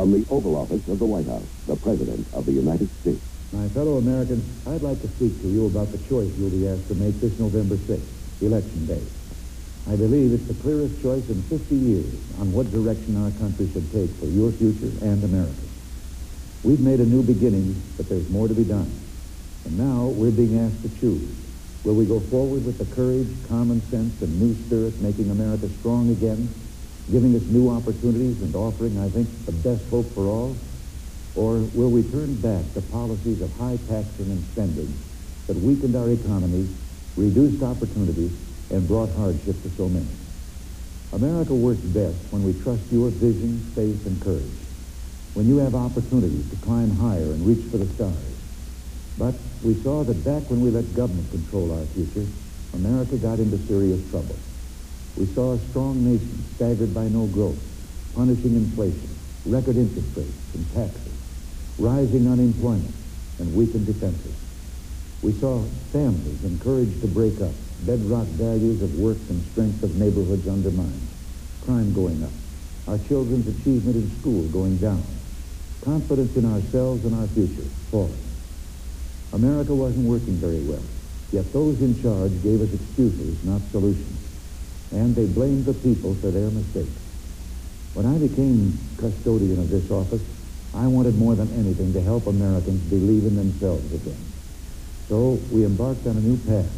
From the Oval Office of the White House, the President of the United States. My fellow Americans, I'd like to speak to you about the choice you'll be asked to make this November 6th, Election Day. I believe it's the clearest choice in 50 years on what direction our country should take for your future and America's. We've made a new beginning, but there's more to be done. And now we're being asked to choose. Will we go forward with the courage, common sense, and new spirit making America strong again, giving us new opportunities and offering, I think, the best hope for all? Or will we turn back to policies of high taxing and spending that weakened our economy, reduced opportunities, and brought hardship to so many? America works best when we trust your vision, faith, and courage. When you have opportunities to climb higher and reach for the stars. But we saw that back when we let government control our future, America got into serious trouble. We saw a strong nation staggered by no growth, punishing inflation, record interest rates and taxes, rising unemployment, and weakened defenses. We saw families encouraged to break up, bedrock values of work and strength of neighborhoods undermined, crime going up, our children's achievement in school going down, confidence in ourselves and our future falling. America wasn't working very well, yet those in charge gave us excuses, not solutions, and they blamed the people for their mistakes. When I became custodian of this office, I wanted more than anything to help Americans believe in themselves again. So we embarked on a new path,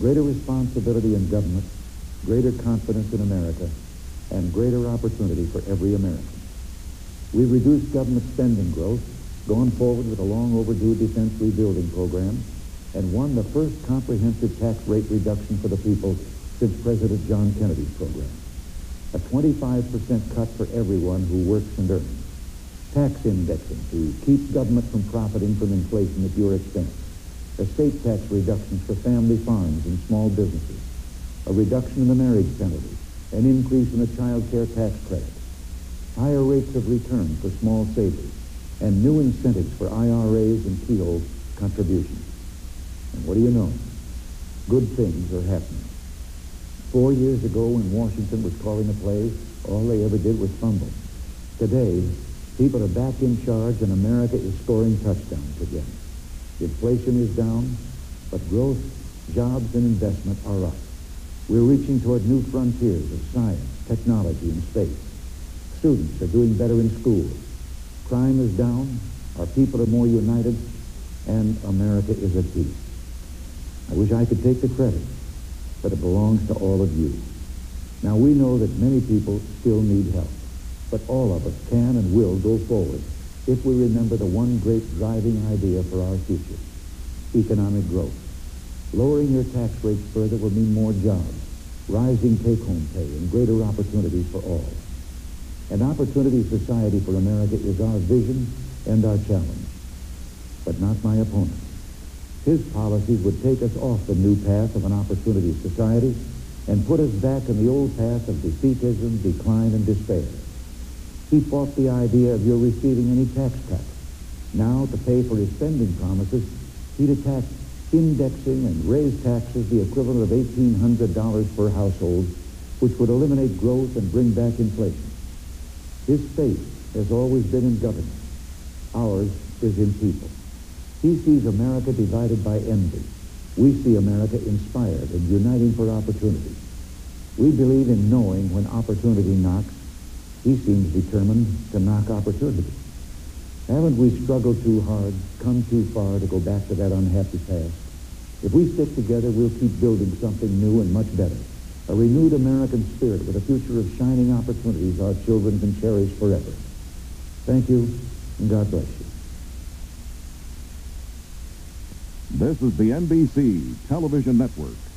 greater responsibility in government, greater confidence in America, and greater opportunity for every American. We've reduced government spending growth, gone forward with a long overdue defense rebuilding program, and won the first comprehensive tax rate reduction for the people since President John Kennedy's program. A 25% cut for everyone who works and earns. Tax indexing to keep government from profiting from inflation at your expense. Estate tax reductions for family farms and small businesses. A reduction in the marriage penalty. An increase in the child care tax credit. Higher rates of return for small savers and new incentives for IRAs and Keogh contributions. And what do you know? Good things are happening. Four years ago, when Washington was calling a play, all they ever did was fumble. Today, people are back in charge, and America is scoring touchdowns again. Inflation is down, but growth, jobs, and investment are up. We're reaching toward new frontiers of science, technology, and space. Students are doing better in school. Crime is down, our people are more united, and America is at peace. I wish I could take the credit, but it belongs to all of you. Now, we know that many people still need help, but all of us can and will go forward if we remember the one great driving idea for our future, economic growth. Lowering your tax rates further will mean more jobs, rising take-home pay, and greater opportunities for all. An opportunity society for America is our vision and our challenge, but not my opponent. His policies would take us off the new path of an opportunity society and put us back in the old path of defeatism, decline, and despair. He fought the idea of your receiving any tax cut. Now, to pay for his spending promises, he'd attack indexing and raise taxes the equivalent of $1,800 per household, which would eliminate growth and bring back inflation. His faith has always been in government. Ours is in people. He sees America divided by envy. We see America inspired and uniting for opportunity. We believe in knowing when opportunity knocks. He seems determined to knock opportunity. Haven't we struggled too hard, come too far to go back to that unhappy past? If we stick together, we'll keep building something new and much better. A renewed American spirit with a future of shining opportunities our children can cherish forever. Thank you, and God bless you. This is the NBC Television Network.